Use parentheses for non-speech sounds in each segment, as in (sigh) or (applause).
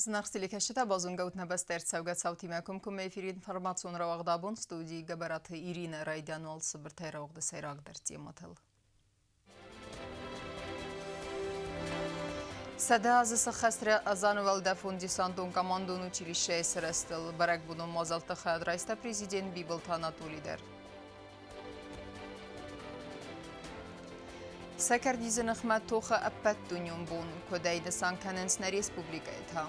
Знахстиликешта базунгаут набастер цавгацав тимакум кум эфир информацион равагдабун студии габараты Ирина Райдянуал сыбыртай равгды сайраг дертиематыл. Сада азысы хасра азанувал дафун десантун командун училище срестил. Барак буну мазалты хад райста президент Библ Танатулидер. Сәкәрдизін ұқмәт тоқы әппәт дүнион бұн, көдәйді сан кәнінсіне республика еті.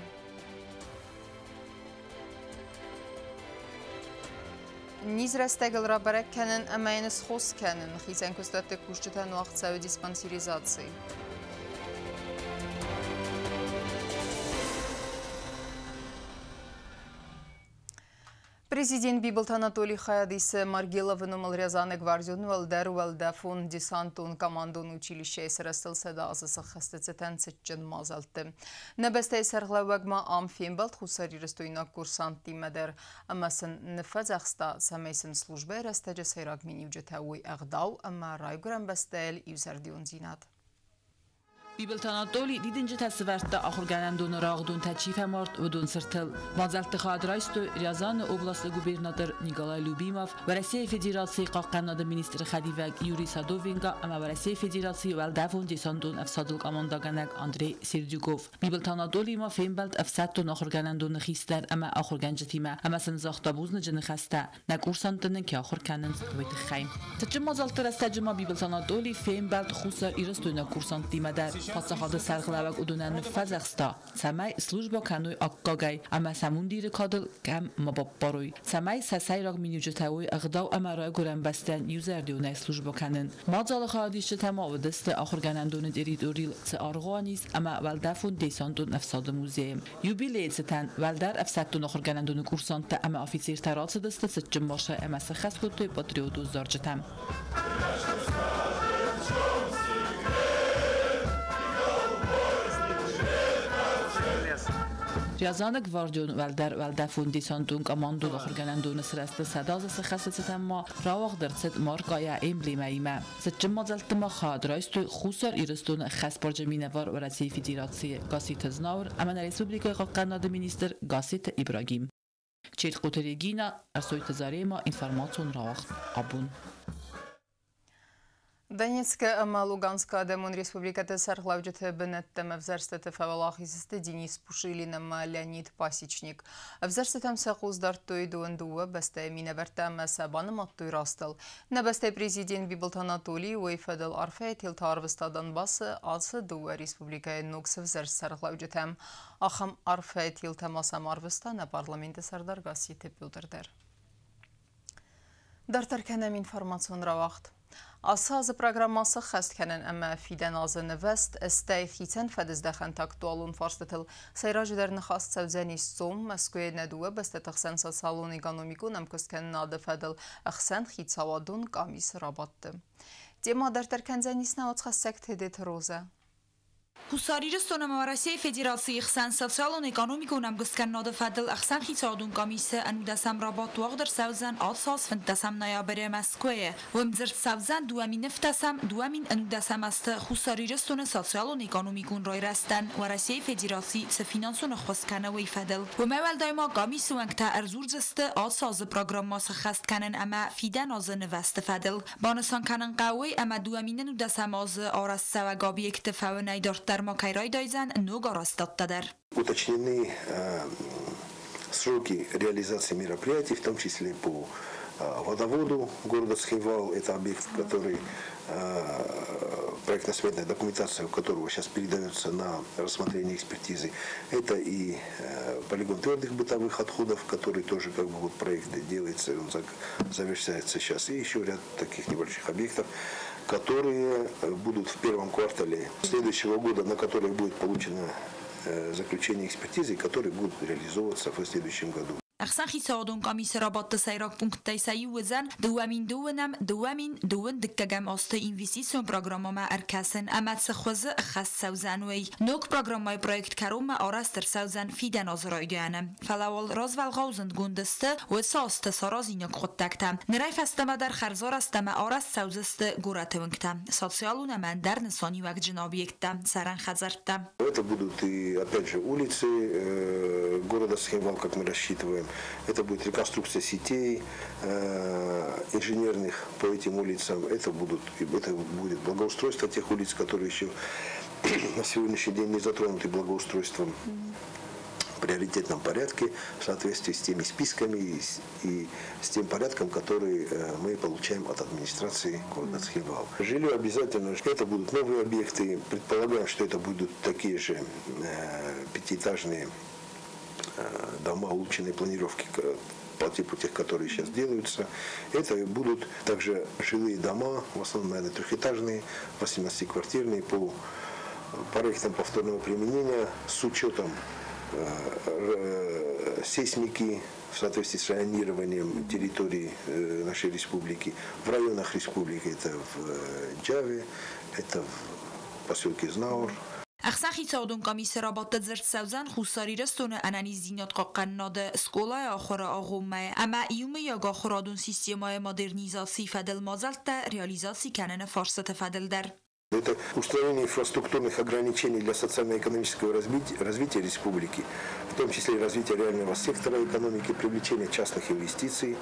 Նիզրաստեգլ ռաբարակ կենեն ամայնս խոս կենեն խիցենք ուստատ է կուշջտան վաղ ծավի դիսպանցիրիզացի։ Президент Биболт Анатолий Хаядисы Маргеловын Рязаны гвардион валдар валдафун десантун командун училище сырастыл садазысы хастыцетен сетчен мазалты. Нәбәстай сарғлауагма ам фембалт хусари растойна курсант димадер. Амасын нефаз ахста самейсын службе растаджа сайрак минивджетауи ағдау, ама райгуран бастайл ивзардион зинат. Bibeltanatoli didinci təsvərtdə axırgənən donu rağdun təçif əmart ödün sırtıl. Vazəltli xadraystı Ryazanı oblaslı gubernator Nikolay Lubimov və Россия Federasiya qaqqannadı ministri Xədivəq Yuri Sadovinga əmə və Россия Federasiya və dəfun desandun əfsadıl qamandaqanəq Andrey Serdyukov. Bibeltanatoli ma fembelt əfsəttun axırgənən donu xistər əmə axırgəncə timə əməsin zaxtabuzны jını xəstə. Nə kursantının ki axırkənin zıqvaytı xəym. Təçim mazaltı rəstəcima Bibeltanatoli fembelt xusar irəstuyna kursant timədər. подсохода сарғылавак удунанну фазахсто самай службо кануй оккогай ама самундири кодыл кам мобобборуй самай сасайрог минюҷутавуй иғдов амарои гуранбастан юзардиунай службо канин моджоли ходиши тамови дисти охирганандуни диридурил ци орғуаниз ама валдафун дейсондун афсоди музеем юбилейцитан валдар афсаттун охирганандуни курсонта ама офицер тароци дисти ситчин ама амаси хаскутуй патриоту зорчитам Thank you. پیازانک ول در ول فوندی دیسانتونگ امان دو خورگنن دون سرست سداز سخست ستم ما راوغ در ست مارکای ایملی میمه ست جمع زلت ما خاد رایستو خوصر ایرستون خس جمینه وار و رسی فیدیراسی گاسیت زناور اما رسوبلیکای قناد مینیستر گاسیت ابراگیم چیت قطرگینا ارسوی تزاریما اینفرماتون راوغ ابون Донецкая ама Луганская демон республикаты сарглавджеты бенеттем авзарстеты фавалахисисты Денис Пушилин ама Леонид Пасечник. Авзарстетем сақуздар тойду андуы бастай минавертам сабаны маттуй растыл. Набастай президент Бибылт Анатолий уэйфадыл арфай тилтарвыстадан басы асы дуы республикая нукс авзарст сарглавджетем. Ахам арфай тилтамасам арвыстана парламенті сардаргасы теп білдірдер. Дартар кәнәм информацион равақт. Ասհազպրագրամասը խեստ-կենեն ըմը վիդեն ազնը վեստ, ստեի խիցեն վեդզդեղ են տակ դուալուն վարստտլ սայրաժիդերնը խասցև զենի սում, մսկույե նեդու է բստետղ սեն սասալուն իգանոմիկուն ըմքսկենն ադվեդլ ըխսեն խիցավադուն կամիս ռաբատտը։ Դեմա դարտարկանձանիսնա ոցխասեք թեդետ ռոզը։ Հուսարիրը սոնամա Ռասիայի Ֆեդերացիի խսան սոցիալոն էկոնոմիկոն ամգսկան նոդը ֆադլ ախսան խիցադուն կամիսը անուդասամ ռաբատ ուաղդր սավզան ալսաս ֆնտասամ նայաբերը մասկոյը վմ ձրտ սավզան դուամին նվտասամ դուամին անուդասամ աստը հուսարիրը սոնը սոցիալոն էկոնոմիկոն ռոյրաստան ու Ռասիայի Ֆեդերացի ց ֆինանսոնը խոսքանը վեի ֆադլ վմեվել դայմա կամիսը վանքտա ərզուր ձստը ալսազը պրոգրամմասը խաստկանն əmə fidən azı nüvəstə fədil. Banısan kanın qavvi əmə duaminin udasam azı aras səvəq Макайрой Дойзан Нугоростаттадыр. Уточнены э, сроки реализации мероприятий, в том числе по э, водоводу города Схивал. Это объект, который э, проектно-сметная документация которого сейчас передается на рассмотрение экспертизы. Это и полигон твердых бытовых отходов, который тоже как бы вот проект делается, он завершается сейчас. И еще ряд таких небольших объектов которые э, будут в первом квартале следующего года, на которые будет получено э, заключение экспертизы, которые будут реализовываться в следующем году. أخسان خيساردون قامي سرابات تسيراك بونك تيساي وزن دوامین دوامين دونم دوامين دون است. این ویسیسون برنامه ما أركاسن أمات سخوز خاص سوزن وي نوك برنامه برويكت كروم ما أراستر سوزن في دنازرائي ديانم فلاول رازوال غوزند گوندسته و ساست ساراز اینک خود تکتم نرایف استم در خرزار استم آرست سوزست گرته ونکتم социалуна در дар нисони вак ҷинобиекта саран хазартта. Это будут и опять же улицы э, города схемвал как мы рассчитываем. Это будет реконструкция сетей э, инженерных по этим улицам. Это, будут, это будет благоустройство тех улиц, которые еще (clears throat) на сегодняшний день не затронуты благоустройством. Приоритетном порядке в соответствии с теми списками и, и с тем порядком, который э, мы получаем от администрации города Цхинвал. Жилье обязательно, это будут новые объекты. Предполагаем, что это будут такие же э, пятиэтажные дома улучшенной планировки по типу тех, которые сейчас делаются. Это будут также жилые дома, в основном, наверное, трехэтажные, 18-квартирные по проектам повторного применения с учетом Э, сейсмики в соответствии с районированием территории э, нашей республики. В районах республики это в э, Джаве, это в поселке Знаур. Ахсан хитаудун комиссия работа зерцавзан хусарира стуны анани зинят қаққаннады сколай ахора ағуммай. Ама июмы яга хорадун системай модернизации фадел мазалта реализации канана фарсата фаделдер. Это устранение инфраструктурных ограничений для социально-экономического развития, развития республики, в том числе и развития реального сектора экономики, привлечение частных инвестиций,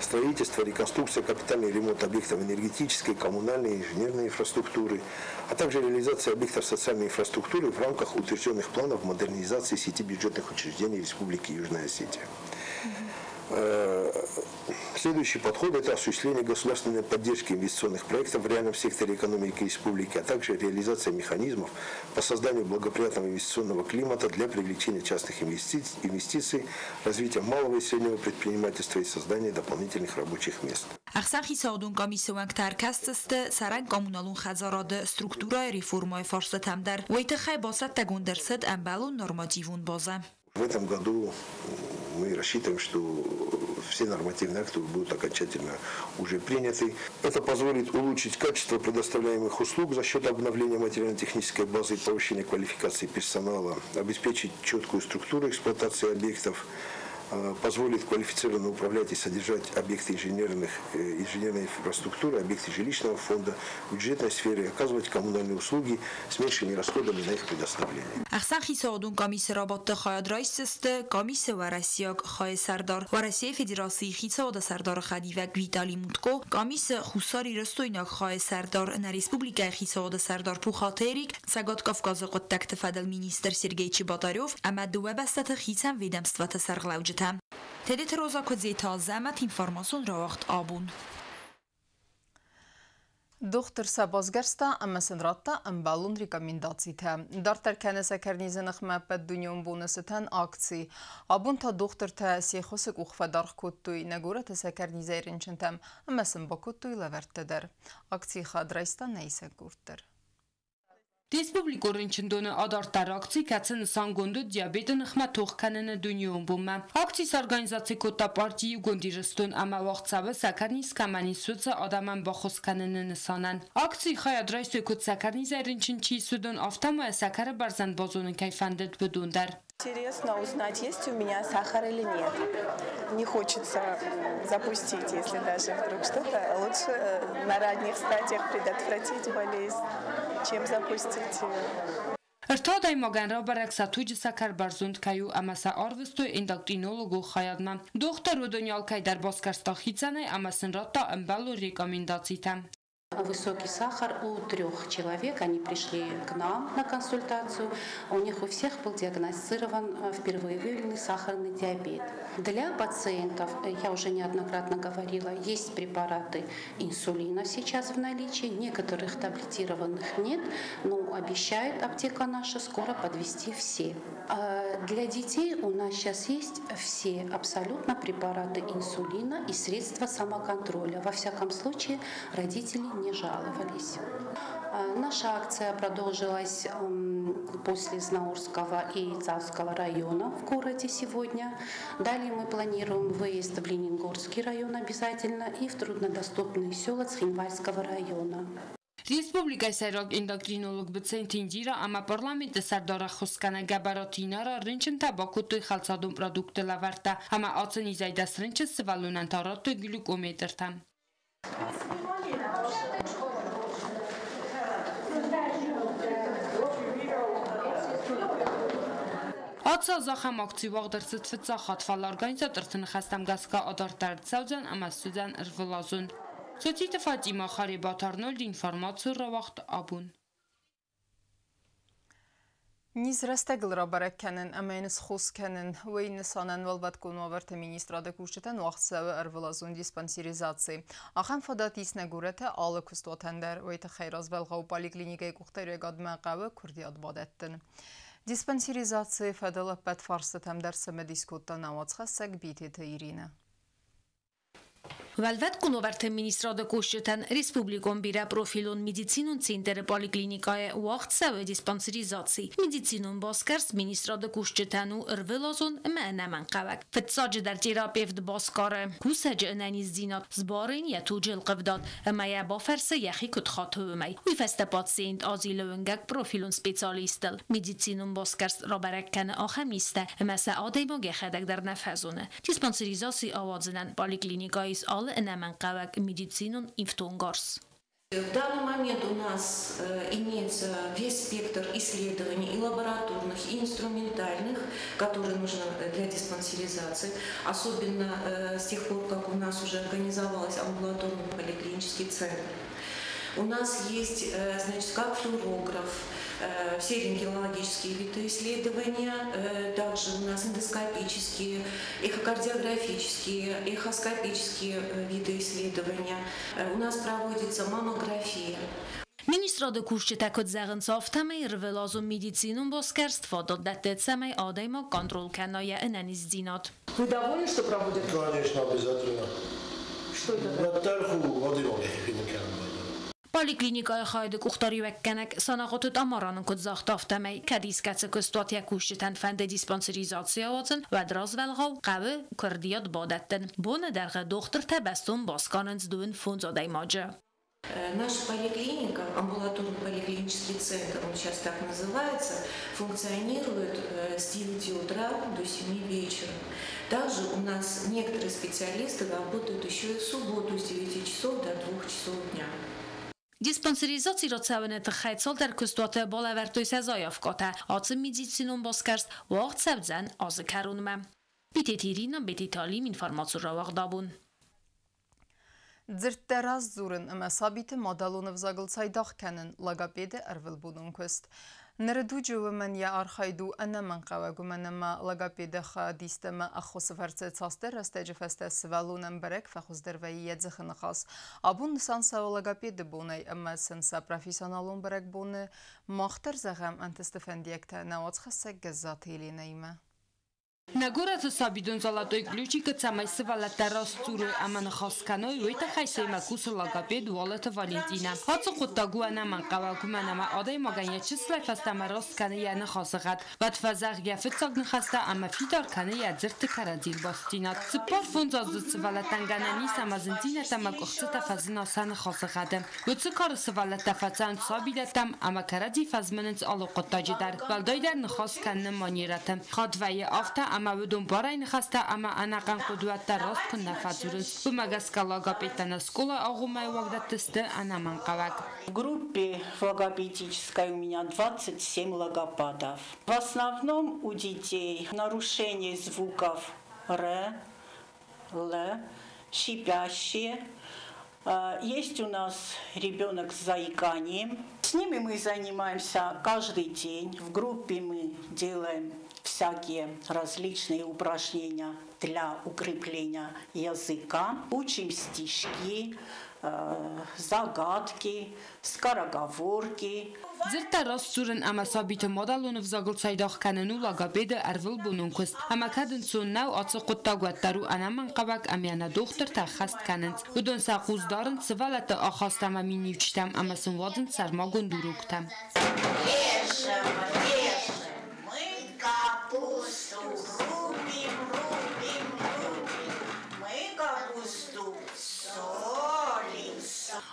Строительство, реконструкция, капитальный ремонт объектов энергетической, коммунальной, инженерной инфраструктуры, а также реализация объектов социальной инфраструктуры в рамках утвержденных планов модернизации сети бюджетных учреждений Республики Южная Осетия. Следующий подход – это осуществление государственной поддержки инвестиционных проектов в реальном секторе экономики республики, а также реализация механизмов по созданию благоприятного инвестиционного климата для привлечения частных инвестиций, инвестиций развития малого и среднего предпринимательства и создания дополнительных рабочих мест. Ахсан хисаудун комиссионк таркастысты саран коммуналун хазарады структура реформой форсатам дар. Войты хай басат тагундерсет амбалун нормативун база. В этом году мы рассчитываем, что все нормативные акты будут окончательно уже приняты. Это позволит улучшить качество предоставляемых услуг за счет обновления материально-технической базы и повышения квалификации персонала, обеспечить четкую структуру эксплуатации объектов, Э, позволит квалифицированно управлять и содержать объекты инженерных, э, инженерной инфраструктуры, объекты жилищного фонда, бюджетной сферы, оказывать коммунальные услуги с меньшими расходами на их предоставление. Ахсан Хисадун комиссия работы Хаядрайсисты, комиссия Варасияк Хаясардар, Варасия Федерации Хисада Сардар Хадивак Виталий Мутко, комиссия Хусари Ростойнак Хаясардар на Республике Хисада Сардар Пухатерик, Сагат Кавказа Коттактефадал министр Сергей Чеботарев, Амадуэбастата Хисан ведомствата Сарглауджи Budžeta. Tedit Rozakudzeita zəhmət informasyon ravaxt abun. Դողտր Սաբազգարստա ամեսնդրատտա ըմբալուն ռիկամինդացի թե։ Դարտար կենեսակերնի զնխ մեպետ դունյոն բունսը թեն ակցի։ Աբունթա դողտր թե սիխոսը կուխվե դարխկոտույ նգուրը տեսակերնի զերին չնտեմ ամեսն բակոտույ լավերտ տեդեր։ Ակցի խադրայստա նեիսը գուրտր։ Республикор инчендоны адартар акции кәтсін сангонду диабетын хма тоққаныны дүниеуін бұлма. Акцис организации кота партии гондирыстон ама вақцавы сакарни скамани судза адаман бахосканыны нысанан. Акции хай адрайсой кот сакарни зайринчин чи судон автома сакары барзан базонын кайфандет будундар. Интересно узнать, есть у меня сахар или нет. Не хочется запустить, если даже вдруг что-то. Лучше э, на ранних стадиях предотвратить болезнь чем запустить ее. Маганра бараксатуҷ сакар барзунд каю амаса арвисту эндокринологу хаядман. Доктор удонял дар боскарста хицанай амасынратта амбалу рекомендацита. Высокий сахар у трех человек, они пришли к нам на консультацию, у них у всех был диагностирован э, впервые выявленный сахарный диабет. Для пациентов, э, я уже неоднократно говорила, есть препараты инсулина сейчас в наличии, некоторых таблетированных нет, но обещает аптека наша скоро подвести все. А для детей у нас сейчас есть все абсолютно препараты инсулина и средства самоконтроля. Во всяком случае, родители не не жаловались. Наша акция продолжилась после Знаурского и Цавского района в городе сегодня. Далее мы планируем выезд в Ленингорский район обязательно и в труднодоступные села Цхинвальского района. Ռեսպուբլիկայի սերոկ ինդոկրինոլոգ բցեն տինջիրա ամա պարլամենտը սարդարա խոսկանա գաբարոթինարա ռնչնտա բակոտույ խալցադում պրոդուկտը լավարտա համա ացնի զայդաս ռնչը սվալունանտարոտը գլուկոմետրտա։ Սպիվալիրա Ացազախամակցի ողդրծծվծ խատվալ օրգանիզատորցն խաստամգասկա ադարտար ծավձան ամասուդան ռվլազուն։ Սոցիտը վատիմա խարի բաթարնոլ ինվարմացու ռավաղթ աբուն։ Nizrəstə qılrabarək kənin, əməyiniz xus kənin və insanən vəlbət qonuvərtə ministrada kuşətən vaxt səvə ərvəlazun dispanserizatsi. Axən fədatis nəqurətə alı küst vətəndər və itə xeyraz vəlğav poliklinikəy quxtərə qadmə qəvə kürdiyat badəttin. Dispanserizatsi fədələ bət farsı təmdər səmə diskutda navatsxə səq bitətə irinə. կուշջտան Республикон բիրա պրոֆիլոն մեդիցինուն ցենտերը պոլիկլինիկայե ուաղցավը դիսպանսերիզացի։ Մեդիցինուն բոսկերս մինիստրոդը կուշջտանու ըրվելոզուն մենաման qavak. Fıtsacı der terapevt boskare. Kusacı öneniz zinat zbarın ya tucil qıvdat. Ama ya baferse yaxi kut xatövmey. Uyfeste patsient azile öngek profilun specialistel. Medicinun boskers roberekken axemiste. Mese adaymo gexedek der nefezune. Dispanserizasi avadzinen poliklinikais al школы Энеменкавек медицину и в Тунгорс. В данный момент у нас э, имеется весь спектр исследований и лабораторных, и инструментальных, которые нужны для диспансеризации, особенно э, с тех пор, как у нас уже организовался амбулаторный поликлинический центр. У нас есть, э, значит, как флюорограф, все рентгенологические виды исследования, э, также у нас эндоскопические, эхокардиографические, эхоскопические э, виды исследования. У нас проводится маммография. Ministrada kushqita këtë zëgën softame i rëvelazu medicинум боскерство до датецаме адайма контрол каная энаниздинат. Вы довольны, что проводят? Конечно, обязательно. Что это? Ватарху, Владимир Ефимович. Poliklinikaya xaydı kuxtarı vəkkenek sanağıtı amaranın kudzaq taftamay kadiskatsı kustatiya kuşçitan fende dispanserizatsiya olsun və draz velğav qavi kurdiyat badəttin. Bu nədarğı doktor təbəssüm baskanınız düğün funzodaymaca. Наша поликлиника, амбулаторный поликлинический центр, он сейчас так называется, функционирует с 9 утра до 7 вечера. Также у нас некоторые специалисты работают еще и в субботу с 9 часов до 2 часов дня. Диспансеризаци ро цавенета хайцол дар кӯстота болавартӯйса зоёфкота оци медицинум боскарс воғт сабзан озы карунма битетирина бетиталим информацура вағдабун Дзирттераз зурын əməsabiti madalonu vzagılçaydaq kənin laqabedi ərvilbunun köst. Neredûcê min ya arxayd û ene min qewe gumenim me lega pêdexa dîste me exos verse sastir restece feste sivelûnem berek fexuz derveyî ye zixin xas. Abûn nisansa û lega pê dibûney eme sinse profesyonalûn berek bûne, maxtir zeğem entistefendiyek te newaz xesek geza têlêney me. На город са золотой ключик от самой сывала тарастуры аман хасканой вейта хайсейма кусу логопед волата Валентина. Хацу кутта гуана одай кавакуманама адай маган ячи слайфастама расканы яны Хосагат. Ват фазах гефит сагны хаста ама фидар каны ядзирты карадил бастинат. Цыппар фунзазды сывала танганани самазынтина тамак ухцы тафазын асаны хасыгады. Вуцы кары сывала тафацан сабидатам ама каради фазмынынц алу кутта жидар. Валдайдар нхасканны маниратым. Афта ama Udumparayni xasta ama anaqan qudvatda rostqinda на Umagaska а skola og'umay vagdattisti anaman qavak. В группе логопедической у меня 27 логопадов. В основном у детей нарушение звуков Р, Л, щипящие. А, есть у нас ребенок с заиканием. С ними мы занимаемся каждый день. В группе мы делаем всякие различные упражнения для укрепления языка, учим стишки, э, загадки, скороговорки. Ձերտա ռոստուրն ամասաբիտը մոդալունով զագլցայդախ կանենու լագաբեդը արվıl bununkus. Ama kadın sunnav atsı quttaguattaru anaman qabak amyana doxtır ta xast kanınc. Udon sa quzdarın sıvalatı axastama minivçtam amasın vadın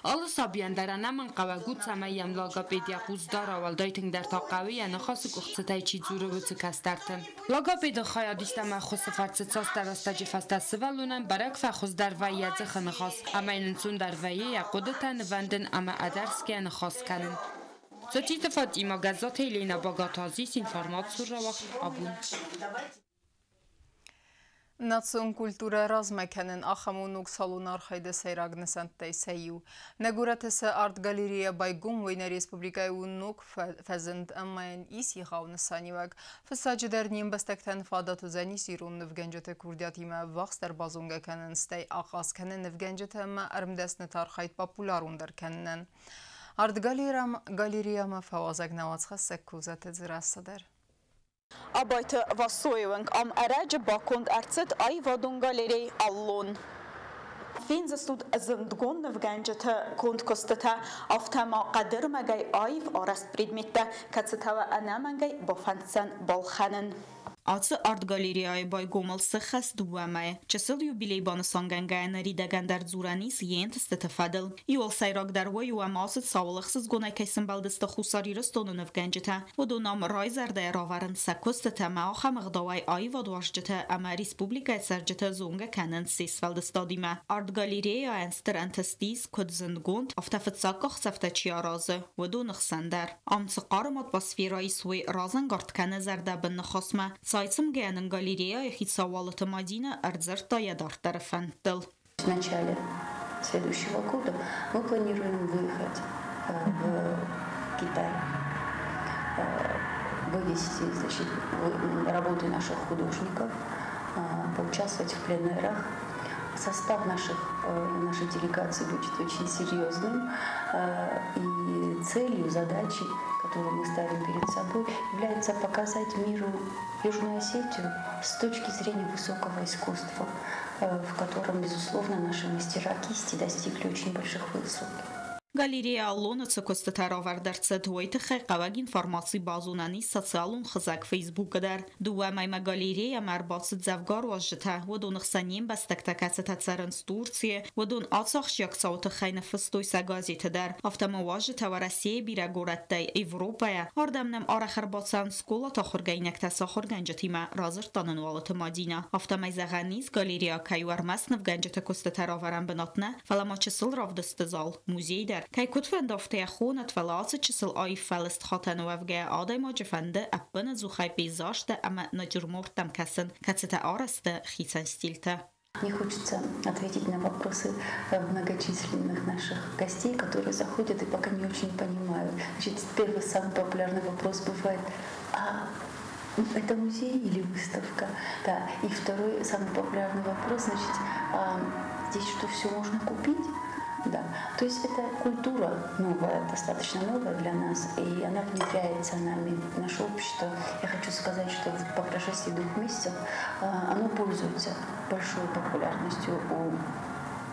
Alı sabiyandara naman qavagut samayam logopedya quzdar avaldayting dar taqawi yana xası quxtsatay chi zuru vutu kastartım. Logopeda xayadistama xusı fartsı tsastar astaji fasta sıvalunan barak fa xuzdar va yadzı xını xas. Ama inin sundar va ye yaqudatan vandın ama adarskiyan xas kanın. Zotite Fatima Gazota Elena Bogatazis информацию равах абун. Նացուն կուլտուրը ռազմեքենեն ախամունուկ սալուն արխայդես հերագնսան տեյսեյու։ Նեգուրատեսը արդգալիրիա բայգում ոյներ եսպուբլիկայ ուննուկ վեզնդ ամմայեն իս իղավնը սանիվակ։ Վսաջը դերնին բստեքտեն վադատ ուզենի սիրում նվգենջետ է կուրդյատ իմը վախստեր բազունգեքենն ստեյ աղասքենեն նվգենջետ եմը արմդեսնետ արխայդ պապուլարուն դրքեննեն։ Արդգալիրիամը վավազագնավածխը սեք կուզետ է ձրասը դեր։ Абайты Васоевың ам әрәджі баконд әрцет ай вадун галерей аллон. Костата айв анамангай. Atsı Art Galeriyayi Bay Gomılsı xəst duvəməyə, çəsil yubiley banı songəngəyənə ridəgəndər dzuranis yent istətəfədil. Yol sayraq dərvə yuəm asıd sağlıqsız qonəkəsin bəldistə xusar yürüstonun övgəncətə, və donam ray zərdəyə ravarın səkustə təmə xəmiqdavay ayı vadvaşcətə əmə Respublika əsərcətə zonga kənin ses vəldistadimə. Art Galeriya ənstər əntistiz kudzəngund aftəfətsaqı xsəftəçiyə razı və donıqsəndər. Amsı qarım atmosferayı suvi razın qartkəni zərdəbinni xosmə. Сайцем Генен галерея Хитсавалата Мадина Ардзартая Дартарафантел. В начале следующего года мы планируем выехать в Китай, вывести значит, работы наших художников, поучаствовать в пленерах. Состав наших, нашей делегации будет очень серьезным, и целью, задачей которую мы ставим перед собой, является показать миру Южную Осетию с точки зрения высокого искусства, в котором, безусловно, наши мастера кисти достигли очень больших высот. Գալերեա Ալոնը ցկոստտարով արդարցդ ոյթը խեղավագ ինֆորմացի բազունանի սոցիալուն խզակ Facebook-ը դար։ Դուա մայմա գալերեա մարբացը ձավգար ոժթա, ոդոն խսանիեմ բաստակտակացը տացարն Ստուրցիե, ոդոն ացախ շյակցաուտը խայնը ֆստոյսա գազետը դար։ Ավտոմա ոժթա վարասիե բիրագորատտայ Եվրոպայա, արդամնամ արախրբացան սկոլա տախորգայնակ տասախոր գանջտիմա ռազր տաննուալը տմադինա։ Ավտոմայ զաղանից գալերեա կայու արմասնվ գանջտը կոստտարով արան բնոտնա, վալամաչսլ ռովդստզալ, մուզեյ դար Kei kutwen of te gewoon het verlaatse chisel oi fellest hoten o afge adai mo jefende appene зухай пейзажте ама натюрмортам касен кацета арасте хитсан стильте. Мне хочется ответить на вопросы многочисленных наших гостей, которые заходят и пока не очень понимают. Значит, первый самый популярный вопрос бывает, а это музей или выставка? Да. И второй самый популярный вопрос, значит, а здесь что, все можно купить? Да. То есть это культура новая, достаточно новая для нас, и она внедряется нами в наше общество. Я хочу сказать, что по прошествии двух месяцев а, оно пользуется большой популярностью у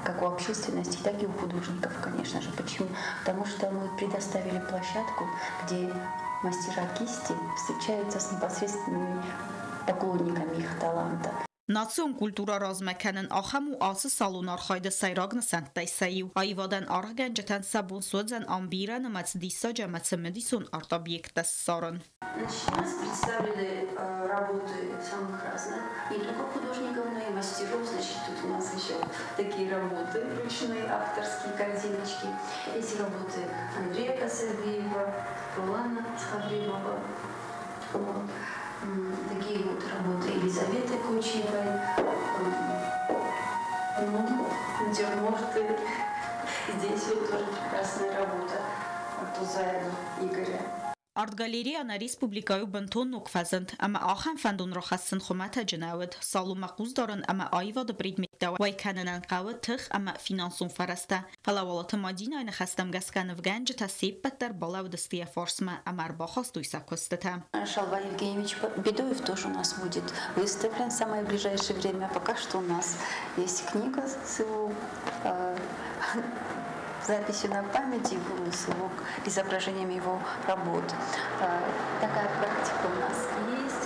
как у общественности, так и у художников, конечно же. Почему? Потому что мы предоставили площадку, где мастера кисти встречаются с непосредственными поклонниками их таланта. Նացիոն կուլտուրա ռազմեքենն ախամ ու ասը սալունար խայդը սայրագն սանտայ սայու այվադան արղգան ջտան սաբուն սոձան ամբիրա նմաց դիսա ջամաց медисон арт-объекта Сорон. Нас представили э, работы самых разных, не только художников, но и мастеров. Значит, тут у нас еще такие работы ручные, авторские корзиночки. Эти работы Андрея Кособеева, Рулана Схабримова. Вот Такие вот работы Елизаветы Кучевой, ну, натюрморты. (laughs) Здесь вот тоже прекрасная работа Тузаева Игоря. Արտգալերիան Ռեսպուբլիկայու բնթոն ուկվազնդ, ամա ախան ֆանդուն ռոխասն խոմաթա ջնաուդ, սալու մaquz դորն ամա այվա դպրիդ միտտա վայ կանանան qավը թխ ամա ֆինանսուն ֆարաստա։ Ֆալավալոթը մադին այն խաստամ գասկանով գանջը та сеппаттар балав дыстия форсма амар бахас туйса костата. Шалва Евгеньевич Бедуев тоже у нас будет выставлен в самое ближайшее время. Пока что у нас есть книга с его записи на памяти Булысову, изображением его работ. Такая практика у нас есть.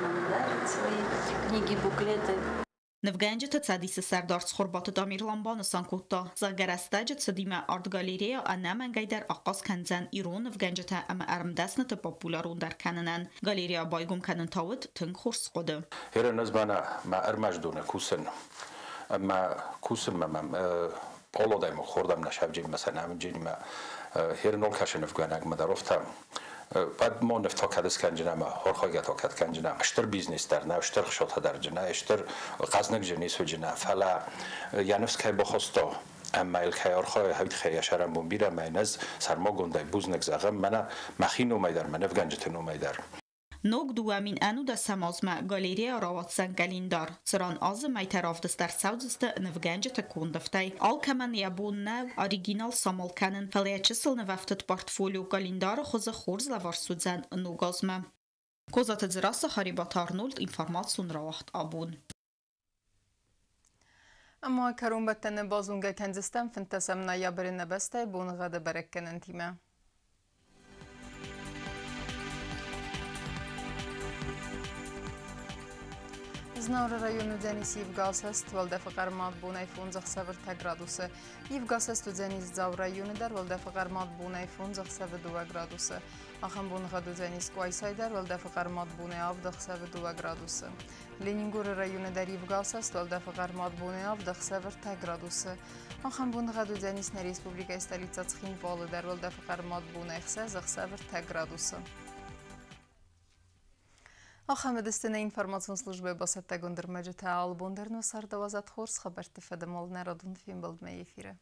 Можно дарить свои книги, буклеты. Նվգանջը ցադիսը Սարդարց խորբատը Դամիրլան բանսան կուտա զագարաստաջը ցդիմա արդգալերեա անամն գայդար աղաս քանցան իրոն նվգանջը թա ամ արմդասնը թ պոպուլարուն դար կանանան գալերեա բայգում կանն թավդ թն խորս կոդը հերնս բանա մա արմաժդունը կուսն մա կուսն մա الوده‌امو خوردم نشلب جیم shabjim هر jinma herinol kashinov ganak madaroftam بعد ما نفتا کدس کنجنه ما هرخا گتا کد کنجنه اشتر بیزنس در نه اشتر خشاتا در جنه اشتر قزنگ جنیس و جنه فلا یعنیس که بخستا اما ال خیارخای هایت اشارم بون بیرم اینز سرما گنده بوز نگزغم منه مخین اومای در منف گنجت در Nog duamin anuda samozma galereya rawatsan kalendar. Tsiran azı maytarafdistar savdista nivganja takundavtay. E Alkaman yabunna original samolkanin falayachisl nivaftat portfolio kalendar xuza xurzla varsudzan nugazma. Козатаӡраса Харибат Арнольд информацион равахт абун. Амма карумбаттаны базунга кәнзістен фінтасамна ябіріні бәстай бұнға да бәреккенін тиме. Znaura rayonu Dzeniz Yevgalsas 12 dəfə matbunay fon zaxsavır təqradusu. Yevgalsas tu Dzeniz Zaura rayonu dar 12 dəfə matbunay fon zaxsavı 2 gradusu. Axan bunğa tu Dzeniz Quaysay dar 12 dəfə matbunay av daxsavı 2 gradusu. Leningura rayonu dar Yevgalsas 12 dəfə matbunay av daxsavır təqradusu. Axan bunğa tu Dzeniz Respublika stolitsa Tsxinvalı dar 12 dəfə matbunay xsa zaxsavır təqradusu. Охамедистина информацион службаи басатта гундермаҷи таалбундернусардавазатхурс хабартифадамол нарадун фимбалдмаи эфира